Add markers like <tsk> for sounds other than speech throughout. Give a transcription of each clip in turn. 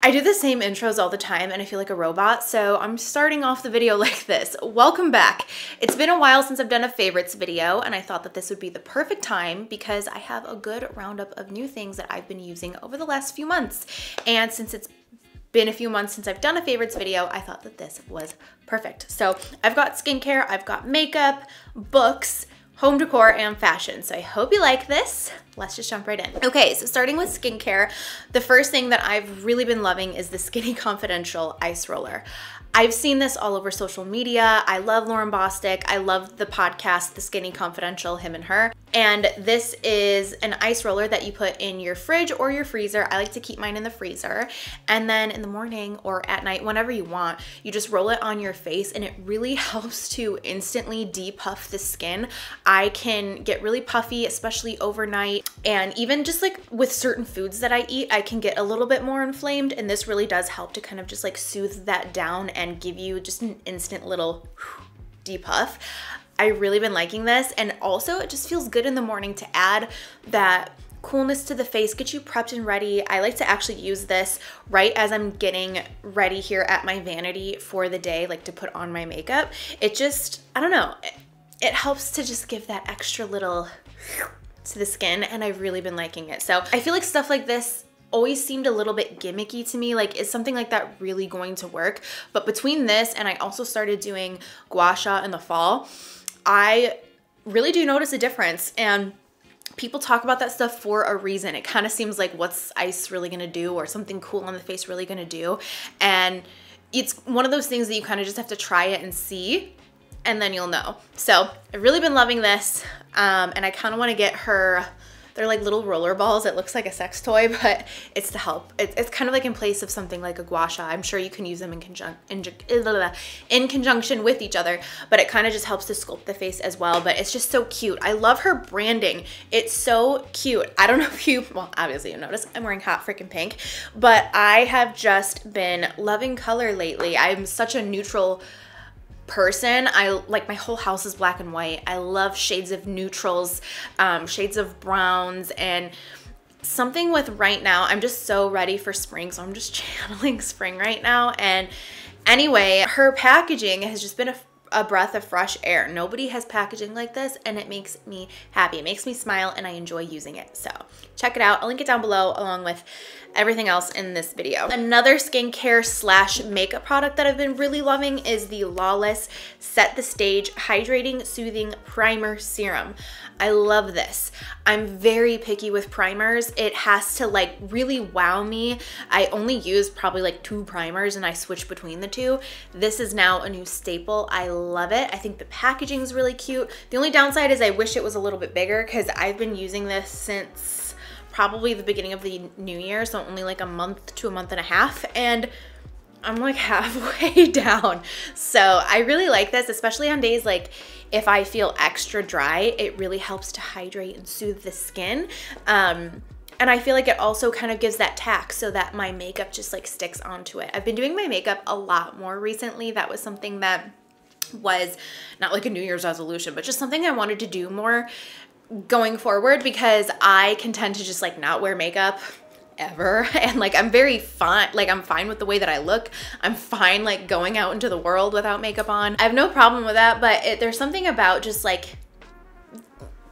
I do the same intros all the time and I feel like a robot, so I'm starting off the video <laughs> like this. Welcome back. It's been a while since I've done a favorites video and I thought that this would be the perfect time because I have a good roundup of new things that I've been using over the last few months. And since it's been a few months since I've done a favorites video, I thought that this was perfect. So I've got skincare, I've got makeup, books, home decor, and fashion. So I hope you like this. Let's just jump right in. Okay, so starting with skincare, the first thing that I've really been loving is the Skinny <laughs> Confidential Ice Roller. I've seen this all over social media. I love Lauryn Bosstick. I love the podcast, The Skinny Confidential, him and her. And this is an ice roller that you put in your fridge or your freezer. I like to keep mine in the freezer. And then in the morning or at night, whenever you want, you just roll it on your face and it really <laughs> helps to instantly depuff the skin. I can get really puffy, especially overnight. And even just like with certain foods that I eat, I can get a little bit more inflamed. And this really does help to kind of just like soothe that down and give you just an instant little depuff. I really been liking this and also it just feels good in the morning to add that coolness to the face, get you prepped and ready. I like to actually use this right as I'm getting ready here at my vanity for the day, like to put on my makeup. It just, I don't know, it, it helps to just give that extra little to the skin and I've really been liking it. So I feel like stuff like this always seemed a little bit gimmicky to me. Like, is something like that really going to work? But between this and I also started doing gua sha in the fall, I really do notice a difference. And people talk about that stuff for a reason. It kind of seems like what's ice really gonna do or something cool on the face really gonna do. And it's one of those things that you kind of just have to try it and see and then you'll know. So I've really been loving this um, and I kind of want to get her they're like little roller balls. It looks like a sex toy, <laughs> but it's to help. It, it's kind of like in place of something like a gua sha. I'm sure you can use them in, conjun in, eh, in conjunction with each other, but it kind of just helps to sculpt the face as well. But it's just so cute. I love her branding. It's so cute. I don't <laughs> know if you, well, obviously you notice I'm wearing hot freaking pink, but I have just been loving color lately. I'm such a neutral person. I like my whole house is black and white. I love shades of neutrals, um, shades of browns, and something with right now. I'm just so ready for spring, so I'm just <laughs> channeling spring right now. And anyway, her packaging has just been a a breath of fresh air. Nobody has packaging like this and it makes me happy. It makes me smile and I enjoy using it. So check it out. I'll link it down below along with everything else in this video. Another skincare slash makeup product that I've been really loving is the Lawless Set the Stage Hydrating Soothing Primer Serum. I love this. I'm very picky with primers. It has to like really wow me. I only use probably like two primers and I switch between the two. This is now a new staple. I love it. I think the packaging is really cute. The only downside is I wish it was a little bit bigger because I've been using this since probably the beginning of the new year, so only like a month to a month and a half. And I'm like <laughs> halfway <laughs> down. So I really like this, especially on days like if I feel extra dry, it really helps to hydrate and soothe the skin. Um, and I feel like it also kind of gives that tack so that my makeup just like sticks onto it. I've been doing my makeup a lot more recently. That was something that was not like a New Year's resolution, but just something I wanted to do more going forward because I can tend to just like not wear makeup ever. <laughs> And like I'm very fine like I'm fine with the way that I look. I'm fine like going out into the world without makeup on. I have no problem with that but it, there's something about just like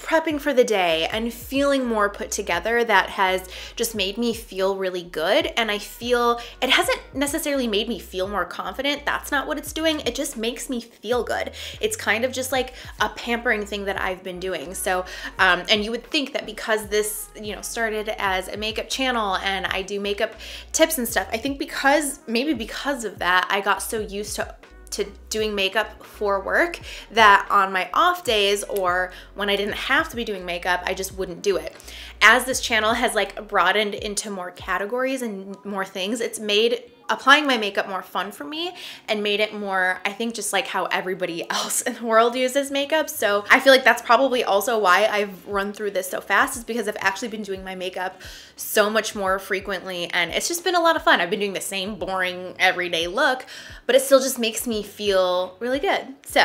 prepping for the day and feeling more put together that has just made me feel really good. And I feel it hasn't necessarily made me feel more confident. That's not what it's doing. It just makes me feel good. It's kind of just like a pampering thing that I've been doing. So, um, and you would think that because this, you know, started as a makeup channel and I do makeup tips and stuff, I think because maybe because of that, I got so used to to doing makeup for work that on my off days or when I didn't have to be doing makeup, I just wouldn't do it. As this channel has like broadened into more categories and more things, it's made applying my makeup more fun for me and made it more, I think, just like how everybody <laughs> else in the world uses makeup. So I feel like that's probably also why I've run through this so fast is because I've actually been doing my makeup so much more frequently and it's just been a lot of fun. I've been doing the same boring everyday look, but it still just makes me feel really good. So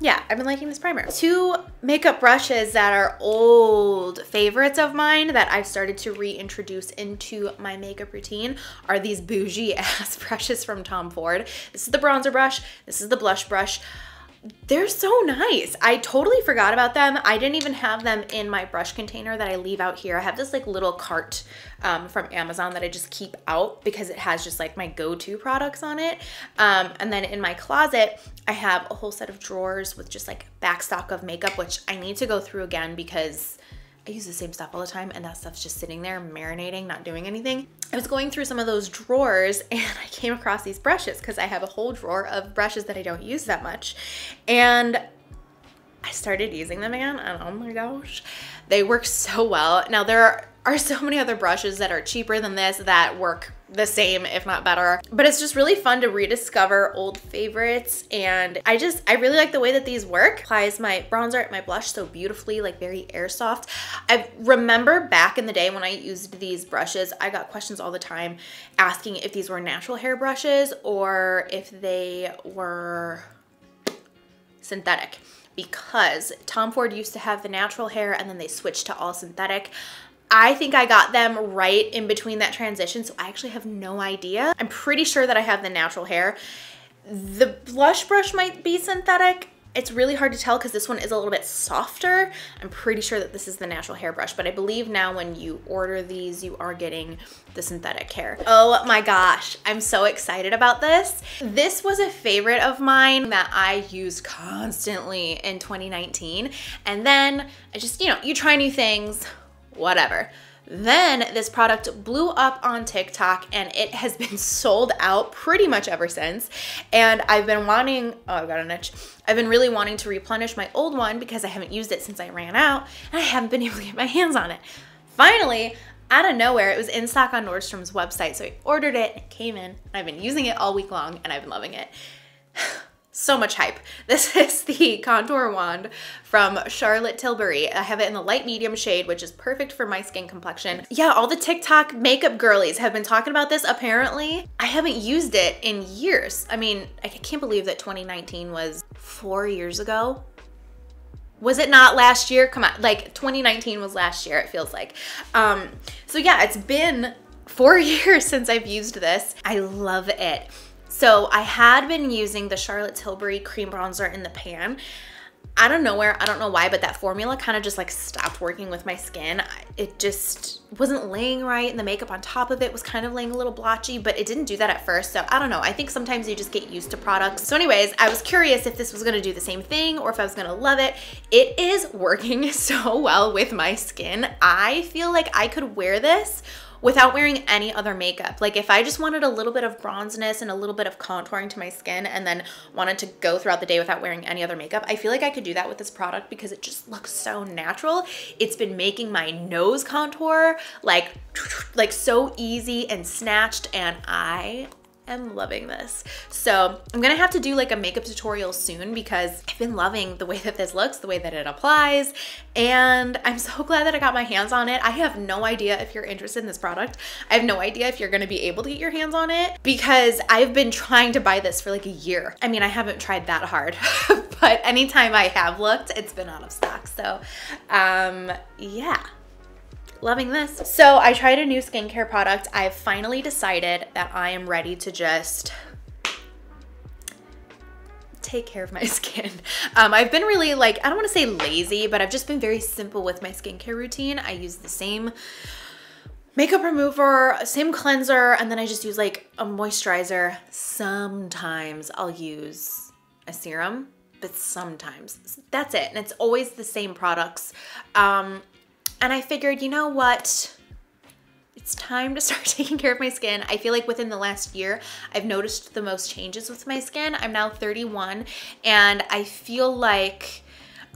yeah, I've been liking this primer. Two makeup brushes that are old favorites of mine that I've started to reintroduce into my makeup routine are these bougie <laughs> ass brushes from Tom Ford. This is the bronzer brush, this is the blush brush they're so nice. I totally forgot about them. I didn't even have them in my brush container that I leave out here. I have this like little cart um, from Amazon that I just keep out because it has just like my go-to products on it. Um, and then in my closet, I have a whole set of drawers with just like backstock of makeup, which I need to go through again because I use the same stuff all the time and that stuff's just sitting there marinating, not doing anything. I was going through some of those drawers <laughs> and I came across these brushes because I have a whole drawer of brushes that I don't use that much. And I started using them again and oh my gosh, they work so well. Now there are so many other brushes that are cheaper than this that work the same, if not better. But it's just really fun to rediscover old favorites. And I just, I really like the way that these work. Applies my bronzer, my blush so beautifully, like very airsoft. I remember back in the day when I used these brushes, I got questions all the time asking if these were natural hair brushes or if they were synthetic because Tom Ford used to have the natural hair and then they switched to all synthetic. I think I got them right in between that transition, so I actually have no idea. I'm pretty sure that I have the natural hair. The blush brush might be synthetic. It's really hard to tell because this one is a little bit softer. I'm pretty sure that this is the natural hairbrush, but I believe now when you order these, you are getting the synthetic hair. Oh my gosh, I'm so excited about this. This was a favorite of mine that I used constantly in 2019. And then I just, you know, you try new things, whatever. Then this product blew up on TikTok and it has been <laughs> sold out pretty much ever since. And I've been wanting, oh, I've got an itch. I've been really wanting to replenish my old one because I haven't used it since I ran out and I haven't been <laughs> able to get my hands on it. Finally, out of nowhere, it was in stock on Nordstrom's website. So I ordered it, it came in, and I've been using it all week long and I've been loving it <sighs> <sighs> so much hype. <laughs> This is the contour wand from Charlotte Tilbury. I have it in the light medium shade, which is perfect for my skin complexion. Yeah, all the TikTok makeup girlies have been talking about this. Apparently, I haven't used it in years. I mean, I can't believe that 2019 was four years ago. Was it not last year? Come on, like 2019 was last year, it feels like. Um, so yeah, it's been four <laughs> years since I've used this. I love it. So I had been using the Charlotte Tilbury cream bronzer in the pan. I don't know where, I don't know why, but that formula kind of just like stopped working with my skin. It just wasn't laying right and the makeup on top of it was kind of laying a little blotchy, but it didn't do that at first. So I don't know. I think sometimes you just get used to products. So anyways, I was curious if this was gonna do the same thing or if I was gonna love it. It is working <laughs> so well with my skin. I feel like I could wear this without wearing any other makeup. Like if I just wanted a little bit of bronzeness and a little bit of contouring to my skin and then wanted to go throughout the day without wearing any other makeup, I feel like I could do that with this product because it just looks so natural. It's been making my nose contour like <tsk> like so easy and snatched and I am loving this. So I'm gonna have to do like a makeup tutorial soon because I've been loving the way that this looks, the way that it applies, and I'm so glad that I got my hands on it. I have no idea if you're interested in this product. I have no idea if you're gonna be able to get your hands on it because I've been trying to buy this for like a year. I mean, I haven't tried that hard, <laughs> but anytime I have looked, it's been out of stock. So um, yeah loving this. So I tried a new skincare product. I've finally decided that I am ready to just take care of my <laughs> skin. Um, I've been really like, I don't wanna say lazy, but I've just been very simple with my skincare routine. I use the same makeup remover, same cleanser, and then I just use like a moisturizer. Sometimes I'll use a serum, but sometimes that's it. And it's always the same products. Um, and I figured, you know what? It's time to <laughs> start taking care of my skin. I feel like within the last year, I've noticed the most changes with my skin. I'm now 31 and I feel like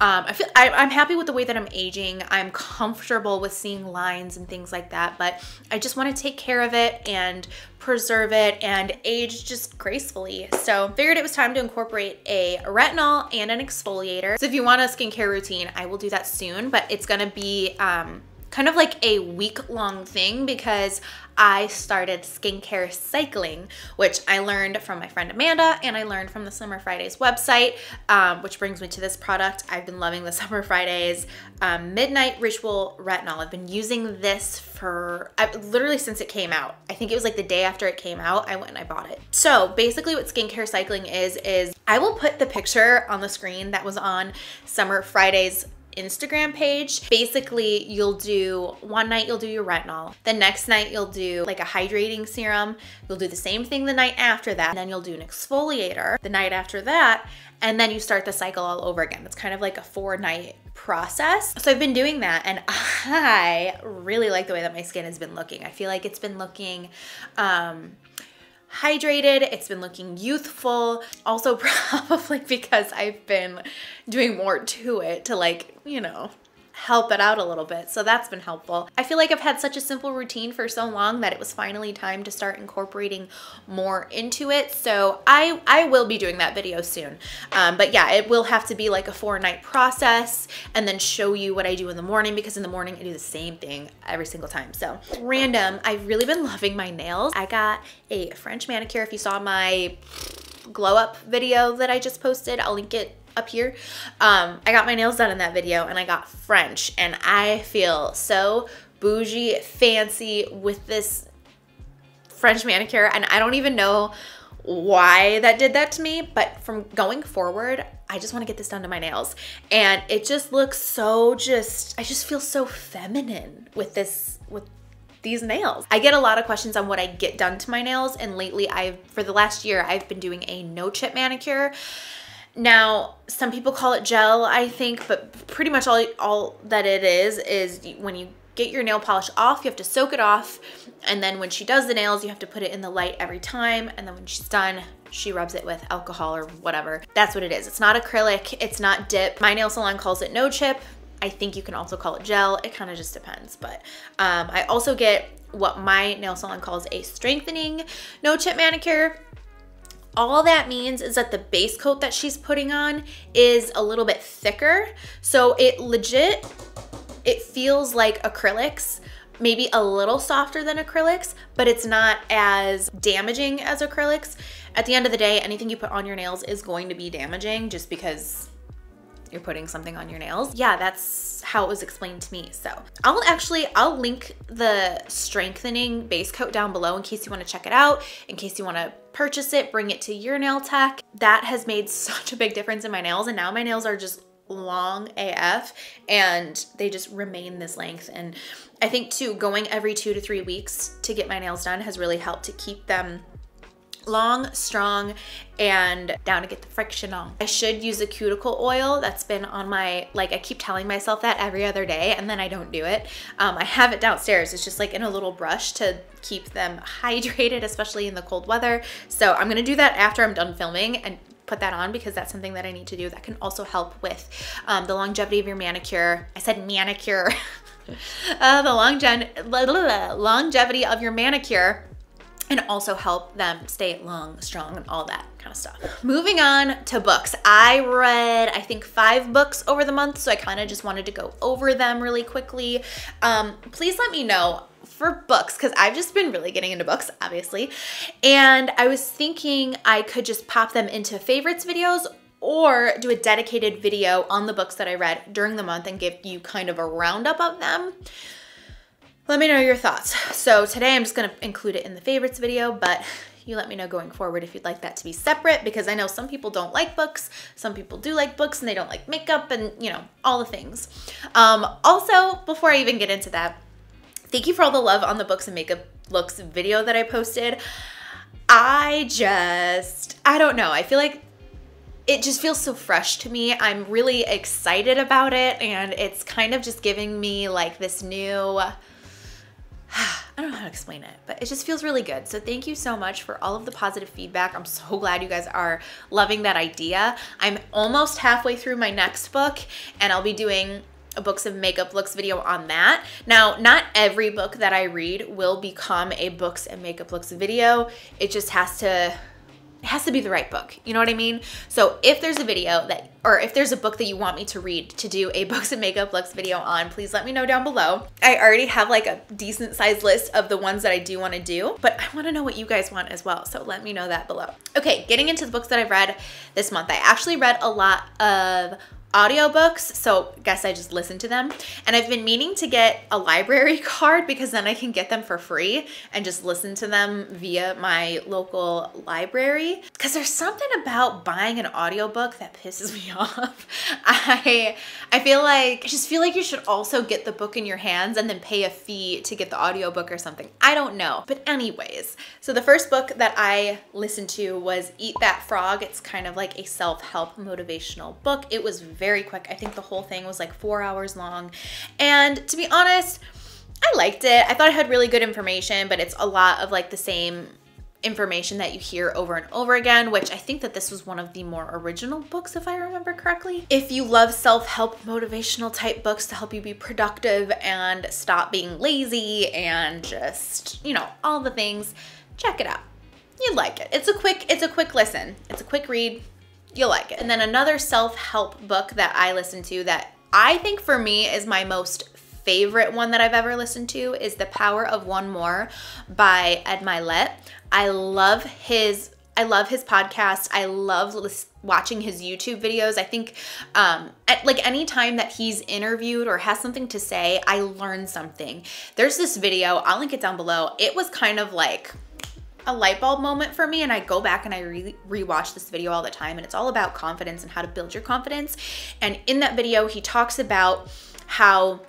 um, I feel I, I'm happy with the way that I'm aging. I'm comfortable with seeing lines and things like that, but I just want to take care of it and preserve it and age just gracefully. So figured it was time to incorporate a retinol and an exfoliator. So if you want a skincare routine, I will do that soon, but it's gonna be um, kind of like a week long thing because I started skincare cycling, which I learned from my friend Amanda and I learned from the Summer Fridays website, um, which brings me to this product. I've been loving the <laughs> Summer Fridays um, Midnight Ritual Retinol. I've been using this for I, literally since it came out. I think it was like the day after it came out, I went and I bought it. So basically what skincare cycling is, is I will put the picture on the screen that was on Summer Fridays Instagram page. Basically, you'll do one night you'll do your retinol. The next night you'll do like a hydrating serum. You'll do the same thing the night after that. And then you'll do an exfoliator the night after that. And then you start the cycle all over again. It's kind of like a four night process. So I've been doing that and <laughs> I really like the way that my skin has been looking. I feel like it's been looking um, hydrated. It's been looking youthful. Also <laughs> probably because I've been doing more to it to like, you know, help it out a little bit. So that's been helpful. I feel like I've had such a simple routine for so long that it was finally time to start incorporating more into it. So I, I will be doing that video soon. Um, but yeah, it will have to be like a four night process and then show you what I do in the morning because in the morning I do the same thing every single time. So random, I've really been loving my nails. I got a French manicure. If you saw my glow up video that I just posted, I'll link it up here. Um, I got my nails done in that video and I got French and I feel so bougie, fancy with this French manicure and I don't even know why that did that to me, but from going forward, I just want to get this done to my nails. And it just looks so just, I just feel so feminine with this, with these nails. I get a lot of questions on what I get done to my nails. And lately I've, for the last year, I've been doing a no chip manicure now, some people call it gel, I think, but pretty much all, all that it is, is when you get your nail polish off, you have to soak it off. And then when she does the nails, you have to put it in the light every time. And then when she's done, she rubs it with alcohol or whatever. That's what it is. It's not acrylic, it's not dip. My nail salon calls it no chip. I think you can also call it gel. It kind of just depends. But um, I also get what my nail salon calls a strengthening no chip manicure all that means is that the base coat that she's putting on is a little bit thicker. So it legit, it feels like acrylics, maybe a little softer than acrylics, but it's not as damaging as acrylics. At the end of the day, anything you put on your nails is going to be damaging just because you're putting something on your nails. Yeah, that's how it was explained to me. So I'll actually, I'll link the strengthening base coat down below in case you wanna check it out, in case you wanna purchase it, bring it to your nail tech. That has made <laughs> such a big difference in my nails and now my nails are just long AF and they just remain this length. And I think too, going every two to three weeks to get my nails done has really helped to keep them long, strong, and down to get the friction on. I should use a cuticle oil that's been on my, like I keep telling myself that every other day and then I don't do it. Um, I have it downstairs. It's just like in a little brush to keep them hydrated, especially in the cold weather. So I'm gonna do that after I'm done filming and put that on because that's something that I need to do that can also help with um, the longevity of your manicure. I said manicure. <laughs> uh, the longevity of your manicure and also help them stay long, strong, and all that kind of stuff. Moving on to books. I read, I think, five books over the month, so I kind of just wanted to go over them really quickly. Um, please let me know for books because I've just been really getting into books, obviously. And I was thinking I could just pop them into favorites videos or do a dedicated video on the books that I read during the month and give you kind of a roundup of them. Let me know your thoughts. So today I'm just gonna include it in the favorites video, but you let me know going forward if you'd like that to be separate because I know some people don't like books, some people do like books and they don't like makeup and you know, all the things. Um, also, before I even get into that, thank you for all the love on the books and makeup looks video that I posted. I just, I don't know, I feel like it just feels so fresh to me. I'm really excited about it and it's kind of just giving me like this new, <sighs> I don't know how to explain it, but it just feels really good. So thank you so much for all of the positive feedback. I'm so glad you guys are loving that idea. I'm almost halfway through my next book and I'll be doing a books of makeup looks video on that. Now, not every book that I read will become a books and makeup looks video. It just has to it has to be the right book. You know what I mean? So if there's a video that, or if there's a book that you want me to read to do a <laughs> books and makeup looks video on, please let me know down below. I already have like a decent sized list of the ones that I do want to do, but I want to know what you guys want as well. So let me know that below. Okay, getting into the books that I've read this month. I actually read a lot of audiobooks, so guess I just listen to them. And I've been meaning to get a library <laughs> card because then I can get them for free and just listen to them via my local library. Because there's something about buying an audiobook that pisses me <laughs> off. I I feel like I just feel like you should also get the book in your hands and then pay a fee to get the audiobook or something. I don't know. But anyways, so the first book that I listened to was Eat That Frog. It's kind of like a self-help motivational book. It was very quick. I think the whole thing was like four hours long. And to be honest, I liked it. I thought it had really good information, but it's a lot of like the same information that you hear over and over again, which I think that this was one of the more original books, if I remember correctly. If you love self-help motivational type books to help you be productive and stop being lazy and just, you know, all the things, check it out. You'd like it. It's a quick, it's a quick listen. It's a quick read you'll like it. And then another self-help book that I listen to that I think for me is my most favorite one that I've ever listened to is The Power of One More by Ed Mylett. I love his I love his podcast. I love watching his YouTube videos. I think um, at, like any time that he's interviewed or has something to say, I learn something. There's this video, I'll link it down below. It was kind of like a light bulb moment for me and I go back and I re rewatch this video all the time and it's all about confidence and how to build your confidence. And in that video, he talks about how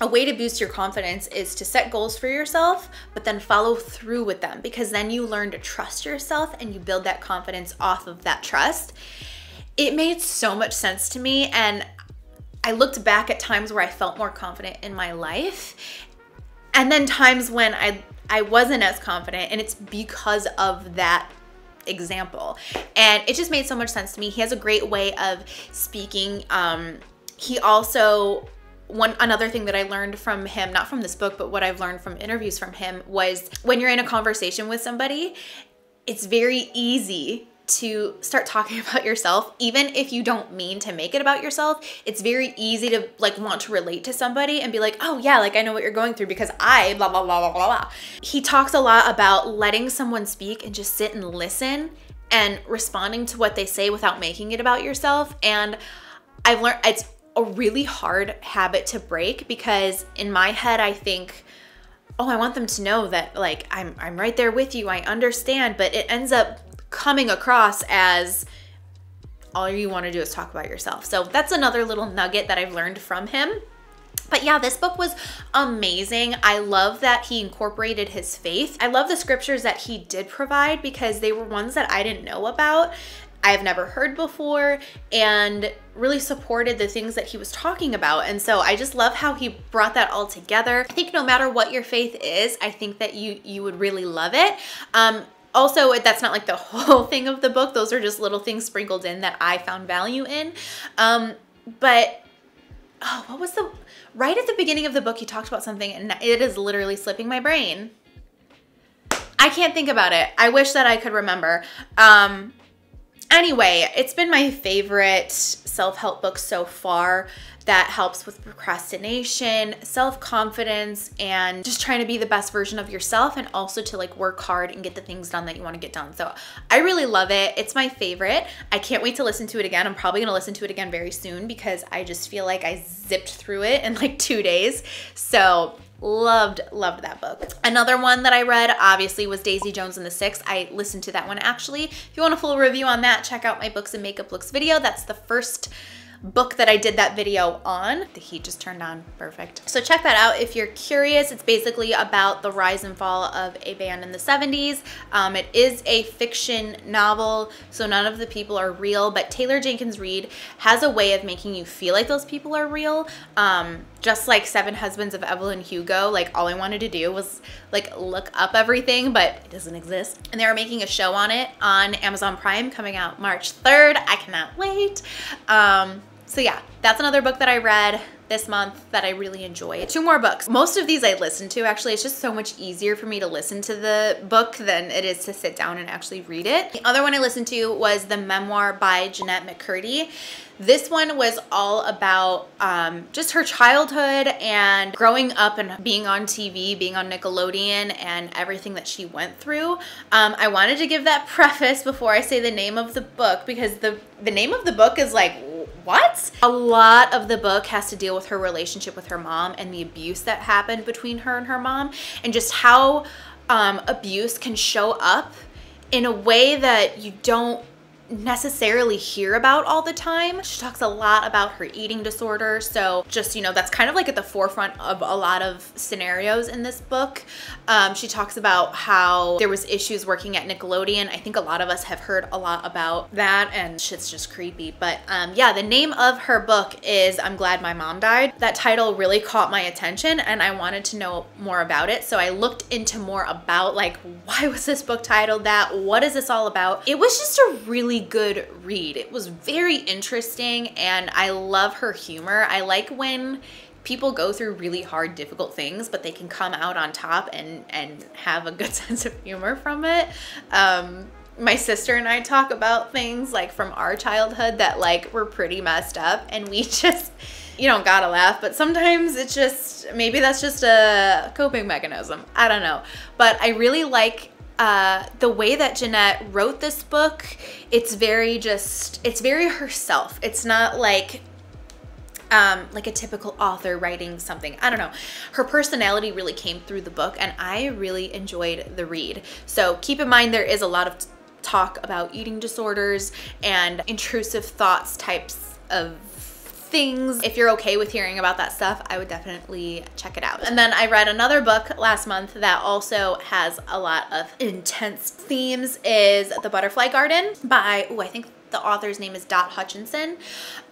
a way to boost your confidence is to set goals for yourself, but then follow through with them because then you learn to trust yourself and you build that confidence off of that trust. It made so much sense to me and I looked back at times where I felt more confident in my life and then times when I I wasn't as confident and it's because of that example. And it just made so much sense to me. He has a great way of speaking. Um, he also one another thing that I learned from him, not from this book, but what I've learned from interviews from him was when you're in a conversation with somebody, it's very easy to start talking <laughs> about yourself even if you don't mean to make it about yourself it's very easy to like want to relate to somebody and be like oh yeah like i know what you're going through because i blah blah blah blah blah blah. He talks a lot about letting someone speak and just sit and listen and responding to what they say without making it about yourself. And i've learned it's a really hard habit to break because in my head i think oh i want them to know that like i'm i'm right there with you. I understand. But it ends up coming across as all you want to do is talk about yourself. So that's another little nugget that I've learned from him. But yeah, this book was amazing. I love that he incorporated his faith. I love the scriptures that he did provide because they were ones that I didn't know about. I've never heard before and really supported the things that he was talking about. And so I just love how he brought that all together. I think no matter what your faith is, I think that you you would really love it. Um, also that's not like the <laughs> whole thing of the book. Those are just little things sprinkled in that i found value in. Um, but oh what was the right at the beginning of the book he talked about something and it is literally slipping my brain. I can't think about it. I wish that i could remember. Um, anyway it's been my favorite self-help book so far that helps with procrastination, self confidence, and just trying to be the best version of yourself and also to like work hard and get the things done that you want to get done. So I really love it. It's my favorite. I can't wait to listen to it again. I'm probably going to listen to it again very soon because I just feel like I zipped through it in like two days. So loved loved that book. Another one that i read obviously was daisy jones and the six. I listened to that one actually. If you want a full review on that check out my books and makeup looks video. That's the first book that I did that video on. The heat just turned on, perfect. So check that out if you're curious. It's basically about the rise and fall of a band in the 70s. Um, it is a fiction novel, so none of the people are real, but Taylor Jenkins Reid has a way of making you feel like those people are real. Um, just like Seven Husbands of Evelyn Hugo, like all I wanted to do was like look up everything, but it doesn't exist. And they were making a show on it on Amazon Prime coming out March 3rd. I cannot wait. Um, so yeah, that's another book that I read this month that I really enjoyed. Two more books. Most of these I listened to actually. It's just so much easier for me to listen to the book than it is to sit down and actually read it. The other one I listened to was the memoir by Jennette McCurdy. This one was all about um, just her childhood and growing up and being on TV, being on Nickelodeon, and everything that she went through. Um, I wanted to give that <laughs> preface before I say the name of the book because the, the name of the book is like, what? A lot of the book has to deal with her relationship with her mom and the abuse that happened between her and her mom, and just how um, abuse can show up in a way that you don't necessarily hear about all the time. She talks a lot about her eating disorder. So just, you know, that's kind of like at the forefront of a lot of scenarios in this book. Um, she talks about how there was issues working at Nickelodeon. I think a lot of us have heard a lot about that and shit's just creepy. But um, yeah, the name of her book is I'm Glad My Mom Died. That title really caught my attention and I wanted to know more about it. So I looked into more about like, why was this book titled that? What is this all about? It was just a really good read. It was very interesting and I love her humor. I like when people go through really hard difficult things but they can come out on top and and have a good <laughs> sense of humor from it um, my sister and I talk about things like from our childhood that like were pretty messed up and we <laughs> just you don't gotta laugh but sometimes it's just maybe that's just a coping mechanism I don't know but I really like uh, the way that Jennette wrote this book, it's very just, it's very herself. It's not like um, like a typical author writing something. I don't know. Her personality really came through the book and I really enjoyed the read. So keep in mind there is a lot of talk about eating disorders and intrusive thoughts types of things. If you're okay with hearing about that stuff, I would definitely check it out. And then I read another book last month that also has a lot of intense themes is The Butterfly Garden by, oh, I think the author's name is Dot Hutchinson.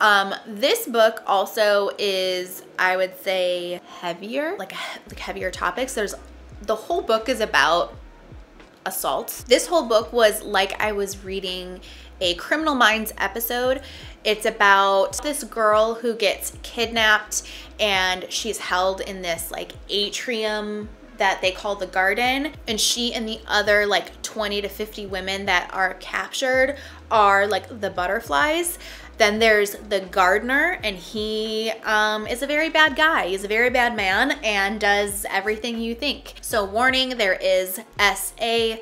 Um, this book also is, I would say, heavier, like, like heavier topics. There's the whole book is about assault. This whole book was like I was reading a Criminal Minds episode. It's about this girl who gets kidnapped and she's held in this like atrium that they call the garden. And she and the other like 20 to 50 women that are captured are like the butterflies. Then there's the gardener and he um, is a very bad guy. He's a very bad man and does everything you think. So warning there is sa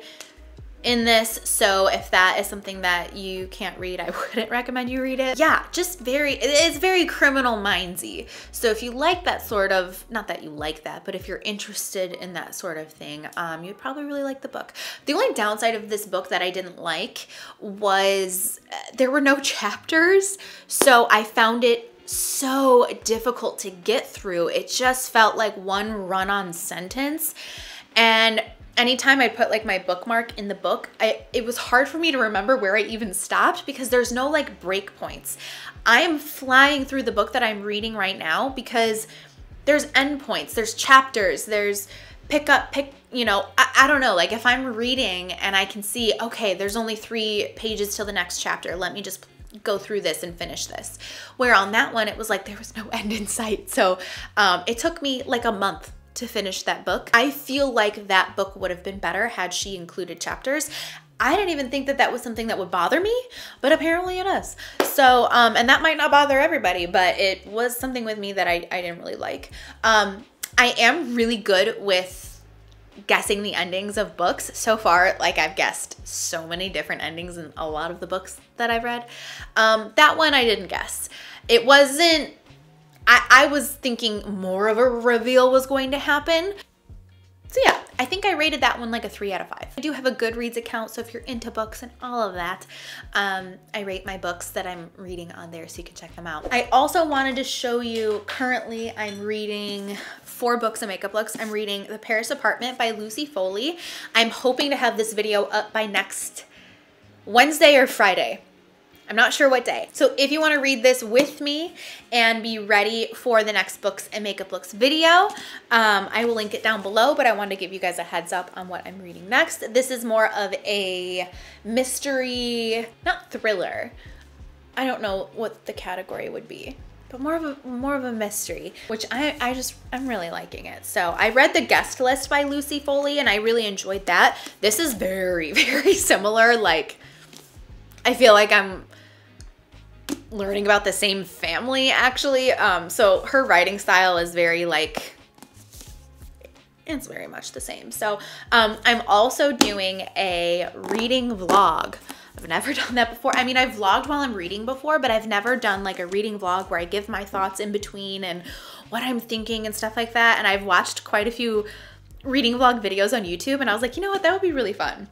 in this so if that is something that you can't read I <laughs> wouldn't recommend you read it. Yeah just very it is very criminal mindsy. So if you like that sort of not that you like that but if you're interested in that sort of thing um, you'd probably really like the book. The only downside of this book that I didn't like was uh, there were no <laughs> chapters so I found it so difficult to get through. It just felt like one run-on sentence. And anytime I put like my bookmark in the book, I, it was hard for me to remember where I even stopped because there's no like break points. I am flying through the book that I'm reading right now because there's endpoints, there's chapters, there's pick up, pick, you know, I, I don't know, like if I'm reading and I can see, okay, there's only three pages till the next chapter, let me just go through this and finish this. Where on that one, it was like there was no <laughs> end in sight. So um, it took me like a month to finish that book. I feel like that book would have been better had she included chapters. I didn't even think that that was something that would bother me, but apparently it is. So, um, and that might not bother everybody, but it was something with me that I, I didn't really like. Um, I am really good with guessing the endings of books. So far, like I've guessed so many different endings in a lot of the books that I've read. Um, that one I didn't guess. It wasn't I, I was thinking more of a reveal was going to happen. So yeah, I think I rated that one like a three out of five. I do have a Goodreads account, so if you're into books and all of that, um, I rate my books that I'm reading on there so you can check them out. I also wanted to show you, currently I'm reading four books of makeup looks. I'm reading The Paris Apartment by Lucy Foley. I'm hoping to have this video up by next Wednesday or Friday. I'm not sure what day. So if you want to read this with me and be ready for the next books and makeup looks video, um, I will link it down below, but I wanted to give you guys a heads up on what I'm reading next. This is more of a mystery, not thriller. I don't know what the category would be. but more of a more of a mystery, which I I just I'm really liking it. So I read the guest list by Lucy Foley and I really enjoyed that. This is very <laughs> very similar. Like I feel like I'm learning about the same family actually. Um, so her writing style is very like it's very much the same. So um, I'm also doing a reading vlog. I've never <laughs> done that before. I mean, I've vlogged while I'm reading before, but I've never done like a reading vlog where I give my thoughts in between and what I'm thinking and stuff like that. And I've watched quite a few reading vlog videos on YouTube and I was like, you know what, that would be really fun.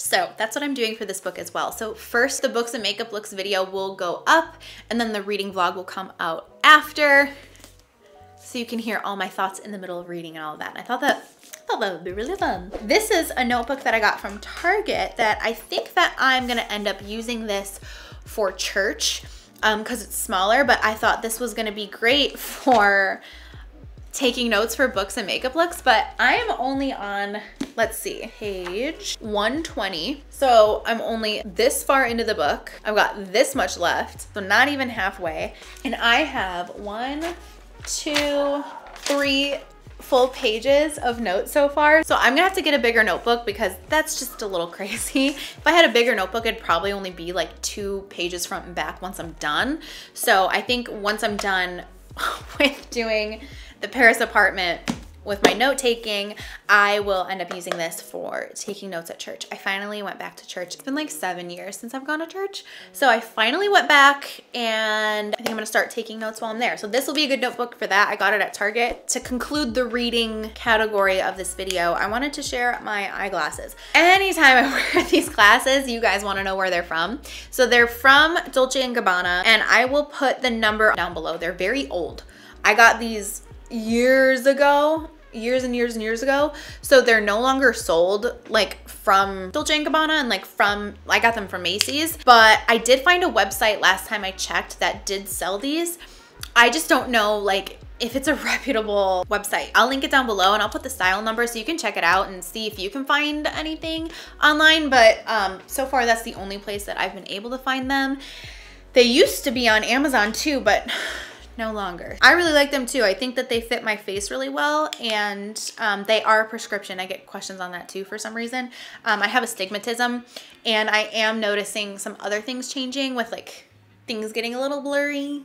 So that's what I'm doing for this book as well. So first the books and makeup looks video will go up and then the reading vlog will come out after. So you can hear all my thoughts in the middle of reading and all of that. And I thought that thought that would be really fun. This is a notebook that I got from Target that I think that I'm gonna end up using this for church because um, it's smaller, but I thought this was gonna be great <laughs> for taking notes for books and makeup looks, but I am only on, let's see, page 120. So I'm only this far into the book. I've got this much left, so not even halfway. And I have one, two, three full pages of notes so far. So I'm gonna have to get a bigger notebook because that's just a little <laughs> crazy. If I had a bigger notebook, it'd probably only be like two pages front and back once I'm done. So I think once I'm done <laughs> with doing the Paris apartment with my note taking, I will end up using this for taking notes at church. I finally went back to church. It's been like seven years since I've gone to church. So I finally went back and I think I'm gonna start taking notes while I'm there. So this will be a good notebook for that. I got it at Target. To conclude the reading category of this video, I wanted to share my eyeglasses. Anytime I <laughs> wear these glasses, you guys wanna know where they're from. So they're from Dolce & Gabbana and I will put the number down below. They're very old. I got these years ago years and years and years ago so they're no longer sold like from Dolce & Gabbana and like from I got them from Macy's but I did find a website last time I checked that did sell these I just don't know like if it's a <laughs> reputable website. I'll link it down below and I'll put the style number so you can check it out and see if you can find anything online. But um, so far, that's the only place that I've been able to find them. They used to be on Amazon too, but no longer. I really like them too. I think that they fit my face really well and um, they are prescription. I get questions on that too for some reason. Um, I have astigmatism and I am noticing some other things changing with like things getting a little blurry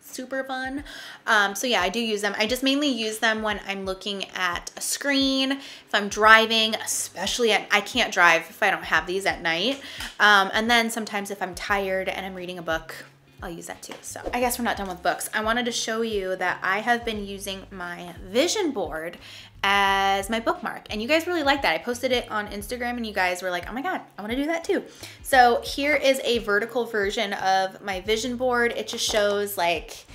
super fun. Um, so yeah, I do use them. I just mainly use them when I'm looking at a screen, if I'm driving, especially at, I can't drive if I don't have these at night. Um, and then sometimes if I'm tired and I'm reading a book, I'll use that too. So I guess we're not done with books. I wanted to show you that I have been using my vision board as my bookmark and you guys really like that. I posted it on Instagram and you guys were like, oh my God, I wanna do that too. So here is a vertical version of my vision board. It just shows like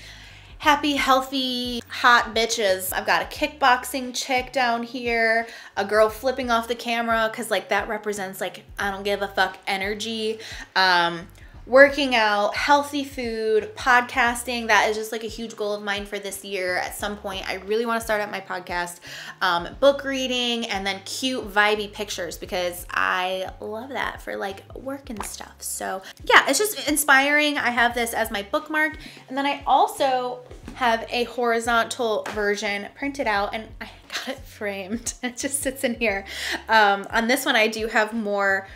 happy, healthy, hot bitches. I've got a kickboxing chick down here, a girl flipping off the camera because like that represents like I don't give a fuck energy. Um, working out, healthy food, podcasting. That is just like a huge goal of mine for this year. At some point, I really want to start up my podcast, um, book reading, and then cute, vibey pictures because I love that for like work and stuff. So, yeah, it's just inspiring. I have this as my bookmark. And then I also have a horizontal version printed out and I <laughs> got it framed. <laughs> It just sits in here. Um, on this one, I do have more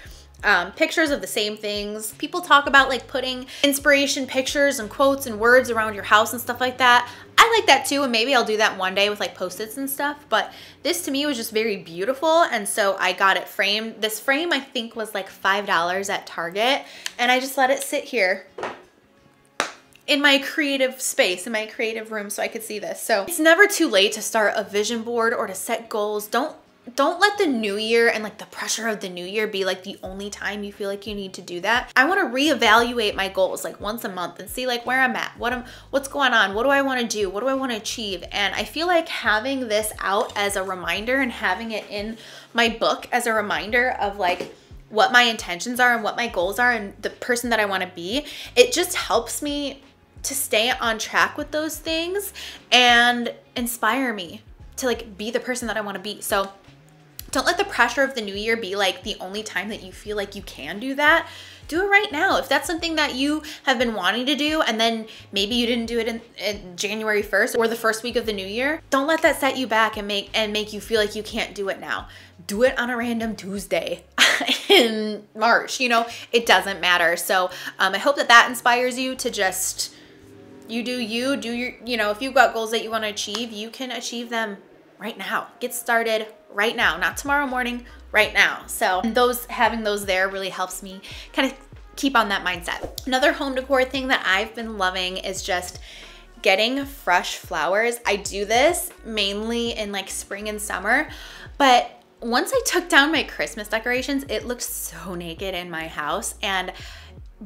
um, pictures of the same things. People talk about like putting inspiration pictures and quotes and words around your house and stuff like that. I like that too and maybe I'll do that one day with like post-its and stuff but this to me was just very beautiful and so I got it framed. This frame I think was like $5 at Target and I just let it sit here in my creative space, in my creative room so I could see this. So it's never too late to start a vision board or to set goals. Don't don't let the new year and like the pressure of the new year be like the only time you feel like you need to do that. I want to reevaluate my goals like once a month and see like where I'm at, what I'm what's going on, what do I want to do, what do I want to achieve? And I feel like having this out as a reminder and having it in my book as a reminder of like what my intentions are and what my goals are and the person that I want to be, it just helps me to stay on track with those things and inspire me to like be the person that I want to be. So Don't let the pressure of the new year be like the only time that you feel like you can do that. Do it right now. If that's something that you have been wanting to do and then maybe you didn't do it in, in January 1st or the first week of the new year, don't let that set you back and make and make you feel like you can't do it now. Do it on a random Tuesday <laughs> in March. You know, it doesn't matter. So um, I hope that that inspires you to just you do you do your you know if you've got goals that you want to achieve you can achieve them right now. Get started right now not tomorrow morning right now. So those having those there really helps me kind of keep on that mindset. Another home decor thing that i've been loving is just getting fresh flowers. I do this mainly in like spring and summer but once I took down my Christmas decorations, it looked so naked in my house. And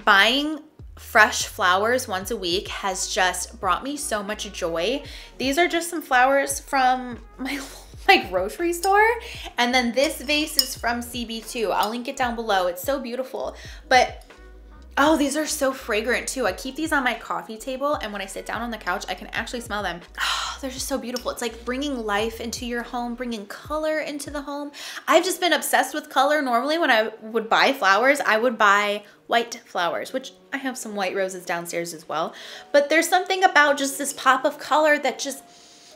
buying fresh flowers once a week has just brought me so much joy. These are just some flowers from my <laughs> my grocery store. And then this vase is from CB2. I'll link it down below. It's so beautiful. But Oh, these are so fragrant too. I keep these on my coffee table and when I sit down on the couch, I can actually smell them. Oh, they're just so beautiful. It's like bringing life into your home, bringing color into the home. I've just been obsessed with color. Normally when I would buy flowers, I would buy white flowers, which I have some white roses downstairs as well. But there's something about just this pop of color that just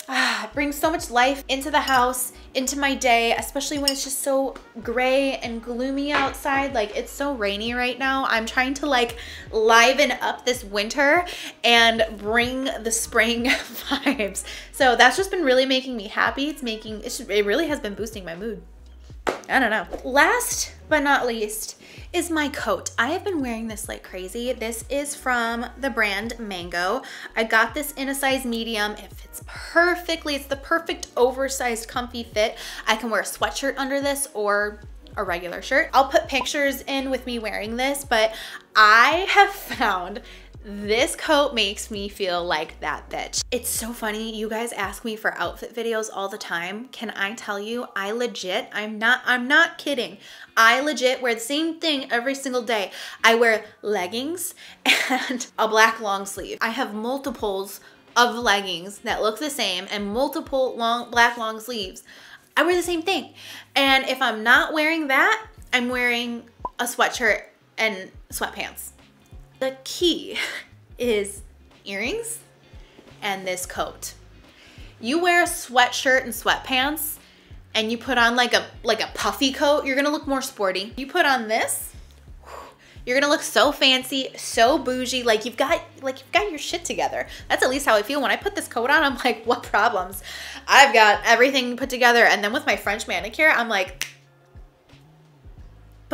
ah, brings so much life into the house, into my day, especially when it's just so gray and gloomy outside. Like it's so rainy right now. I'm trying to like liven up this winter and bring the spring <laughs> vibes. So that's just been really making me happy. It's making, it really has been boosting my mood. I don't know. Last but not least is my coat. I have been wearing this like crazy. This is from the brand Mango. I got this in a size medium. It fits perfectly. It's the perfect oversized comfy fit. I can wear a sweatshirt under this or a regular shirt. I'll put pictures in with me wearing this, but I have <laughs> found this coat makes me feel like that bitch. It's so funny. You guys ask me for outfit videos all the time. Can I tell you, I legit, I'm not, I'm not kidding. I legit wear the same thing every single day. I wear leggings <laughs> and a black long sleeve. I have multiples of leggings that look the same and multiple long black long sleeves. I wear the same thing. And if I'm not wearing that, I'm wearing a sweatshirt and sweatpants. The key is earrings and this coat. You wear a sweatshirt and sweatpants and you put on like a like a puffy coat, you're gonna look more sporty. You put on this, you're gonna look so fancy, so bougie, like you've got like you've got your shit together. That's at least how I feel when I put this coat on. I'm like, what problems? I've got everything put together. And then with my French manicure, I'm like,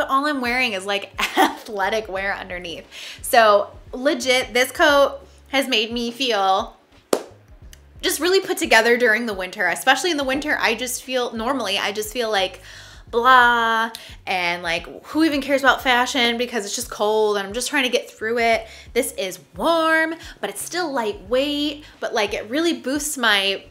but all I'm wearing is like <laughs> athletic wear underneath. So legit, this coat has made me feel just really put together during the winter, especially in the winter. I just feel normally, I just feel like blah and like who even cares about fashion because it's just cold and I'm just trying to get through it. This is warm, but it's still lightweight, but like it really boosts my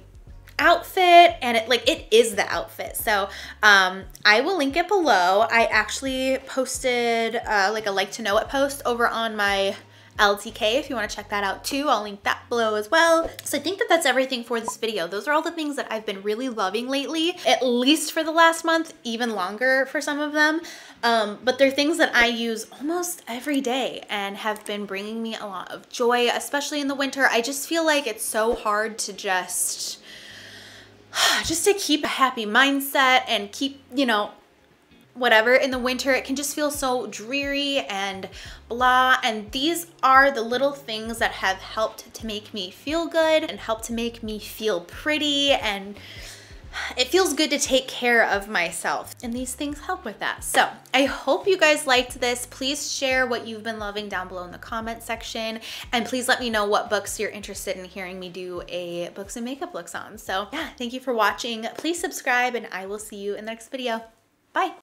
outfit and it like it is the outfit so um i will link it below i actually posted uh like a like to know it post over on my LTK if you want to check that out too. I'll link that below as well. So I think that that's everything for this video. Those are all the things that I've been really loving lately, at least for the last month, even longer for some of them. Um, but they're things that I use almost every day and have been bringing me a lot of joy, especially in the winter. I just feel like it's so hard to just <sighs> just to keep a happy mindset and keep, you know, whatever. In the winter it can just feel so dreary and blah and these are the little things that have helped to make me feel good and help to make me feel pretty and it feels good to take care of myself and these things help with that. So I hope you guys liked this. Please share what you've been loving down below in the comment section and please let me know what books you're interested in hearing me do a books and makeup looks on. So yeah, thank you for watching. Please subscribe and I will see you in the next video. Bye.